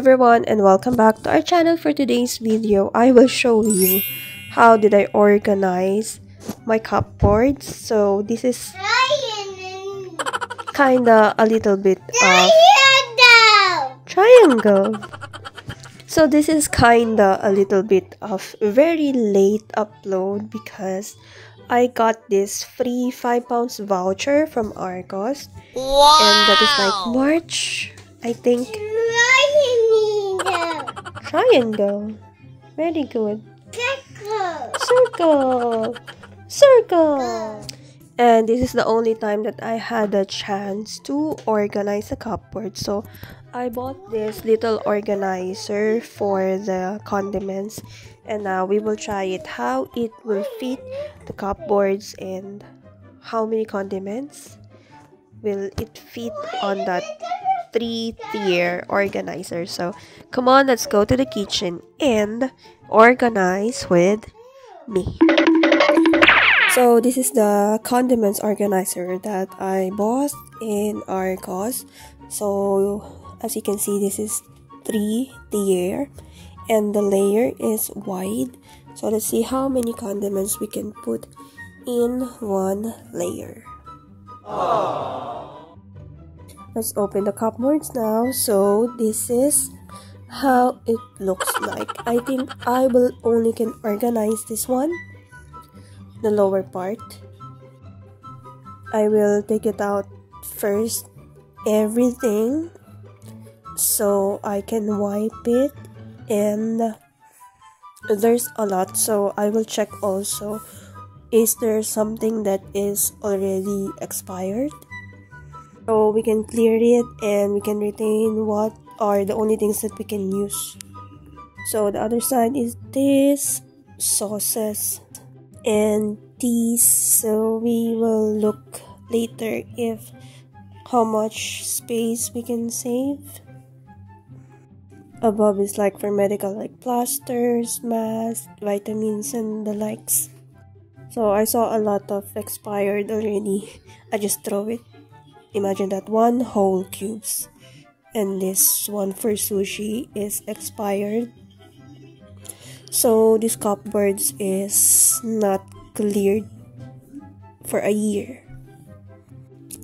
everyone and welcome back to our channel for today's video. I will show you how did I organize my cupboards. So this is kinda a little bit of triangle. So this is kinda a little bit of very late upload because I got this free 5 pounds voucher from Argos. Wow. And that is like March, I think. Triangle. Very good. Circle. Circle. Circle. And this is the only time that I had a chance to organize a cupboard. So I bought this little organizer for the condiments and now we will try it how it will fit the cupboards and how many condiments will it fit on that three tier organizer. So come on let's go to the kitchen and organize with me. So this is the condiments organizer that I bought in Argos. So as you can see this is three tier and the layer is wide. So let's see how many condiments we can put in one layer. Aww. Let's open the cupboards now. So this is how it looks like. I think i will only can organize this one the lower part. I will take it out first everything so I can wipe it. And there's a lot so I will check also is there something that is already expired so we can clear it and we can retain what are the only things that we can use so the other side is this sauces and these so we will look later if how much space we can save Above is like for medical, like plasters, masks, vitamins, and the likes. So I saw a lot of expired already. I just throw it. Imagine that one whole cubes. And this one for sushi is expired. So this cupboards is not cleared for a year.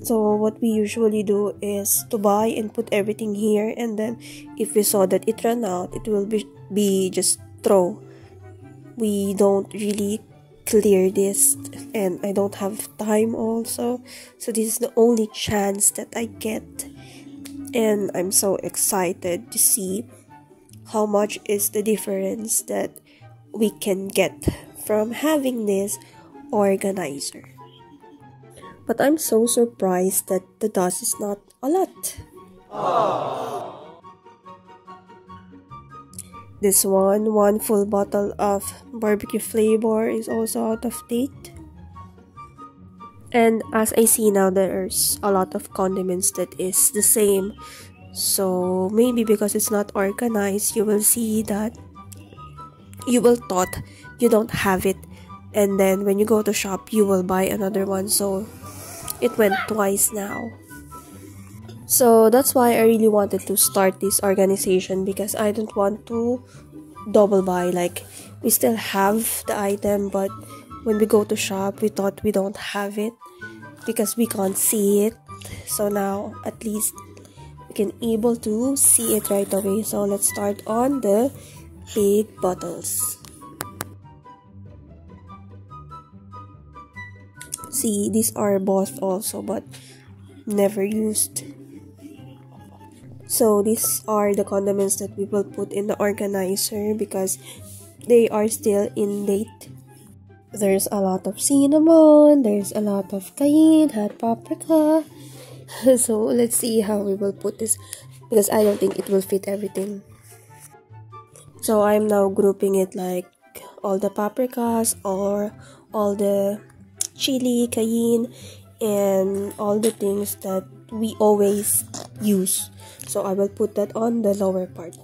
So what we usually do is to buy and put everything here and then if we saw that it ran out, it will be, be just throw. We don't really clear this and I don't have time also. So this is the only chance that I get and I'm so excited to see how much is the difference that we can get from having this organizer. But I'm so surprised that the dust is not a lot. This one, one full bottle of barbecue flavor is also out of date. And as I see now, there's a lot of condiments that is the same. So maybe because it's not organized, you will see that you will thought you don't have it. And then when you go to shop, you will buy another one. So it went twice now. So that's why I really wanted to start this organization because I don't want to double buy. Like, we still have the item, but when we go to shop, we thought we don't have it because we can't see it. So now, at least, we can able to see it right away. So let's start on the big bottles. See, these are both also, but never used. So these are the condiments that we will put in the organizer because they are still in date. There's a lot of cinnamon, there's a lot of cayenne, hot paprika. so let's see how we will put this because I don't think it will fit everything. So I'm now grouping it like all the paprikas or all the chili, cayenne, and all the things that we always use. So I will put that on the lower part.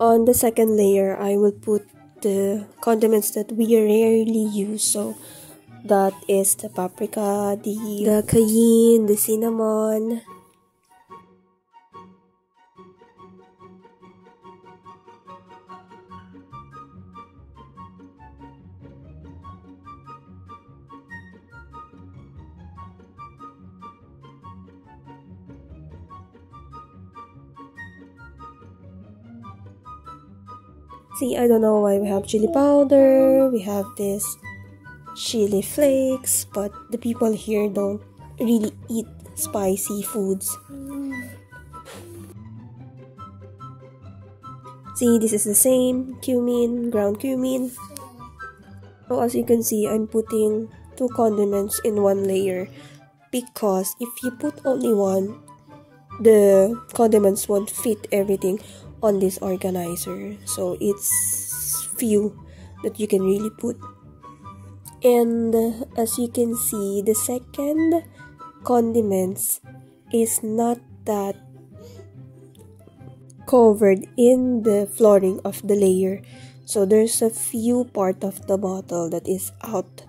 On the second layer, I will put the condiments that we rarely use. So that is the paprika the, the cayenne the cinnamon See, I don't know why we have chili powder, we have this chili flakes, but the people here don't really eat spicy foods. See, this is the same cumin, ground cumin. So as you can see, I'm putting two condiments in one layer because if you put only one, the condiments won't fit everything on this organizer. So it's few that you can really put. And as you can see the second condiments is not that covered in the flooring of the layer. So there's a few part of the bottle that is out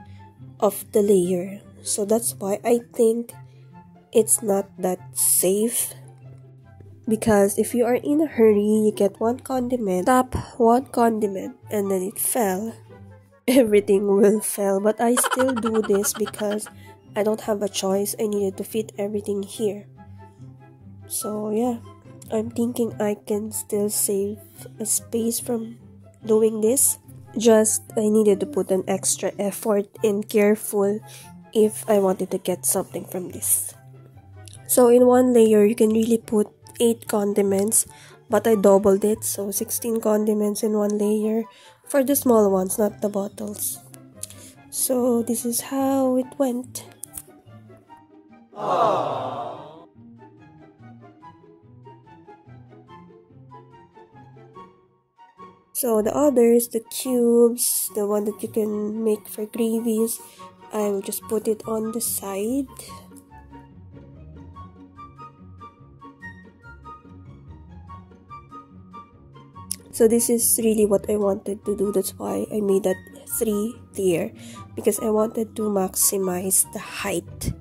of the layer. So that's why i think it's not that safe because if you are in a hurry, you get one condiment, tap one condiment, and then it fell. Everything will fail. But I still do this because I don't have a choice. I needed to fit everything here. So yeah, I'm thinking I can still save a space from doing this. Just I needed to put an extra effort and careful if I wanted to get something from this. So in one layer, you can really put 8 condiments but I doubled it so 16 condiments in one layer for the small ones not the bottles so this is how it went Aww. so the others the cubes the one that you can make for gravies I will just put it on the side so this is really what I wanted to do. That's why I made that three tier. Because I wanted to maximize the height.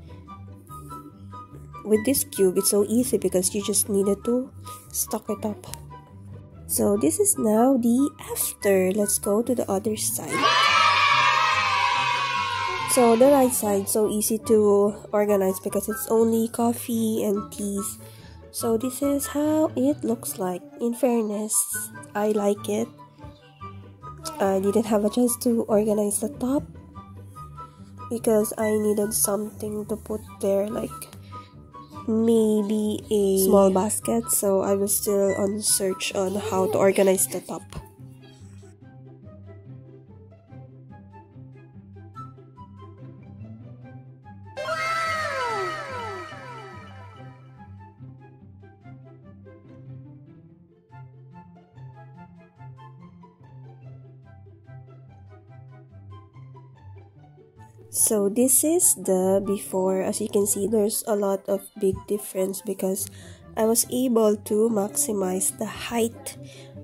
With this cube it's so easy because you just needed to stock it up. So this is now the after. Let's go to the other side. So the right side so easy to organize because it's only coffee and teas so this is how it looks like. In fairness i like it. I didn't have a chance to organize the top because i needed something to put there like maybe a small basket. So i was still on search on how to organize the top so this is the before. As you can see there's a lot of big difference because I was able to maximize the height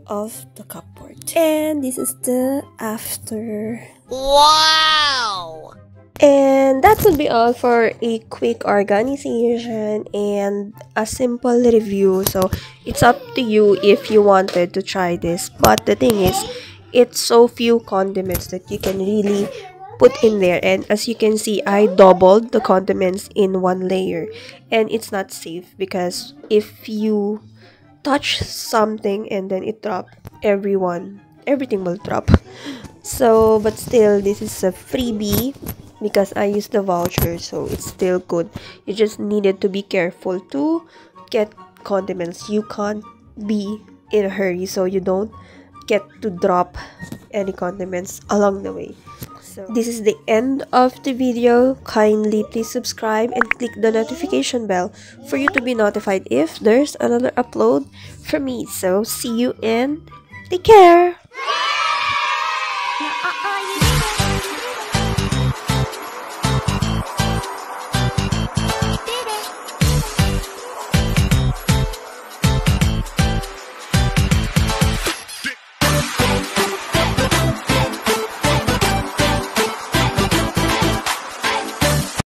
of the cupboard. And this is the after. Wow! And that would be all for a quick organization and a simple review. So it's up to you if you wanted to try this. But the thing is it's so few condiments that you can really put in there. And as you can see I doubled the condiments in one layer. And it's not safe because if you touch something and then it drop everyone everything will drop. So but still this is a freebie because I used the voucher so it's still good. You just needed to be careful to get condiments. You can't be in a hurry so you don't get to drop any condiments along the way this is the end of the video. Kindly please subscribe and click the notification bell for you to be notified if there's another upload from me. So see you and take care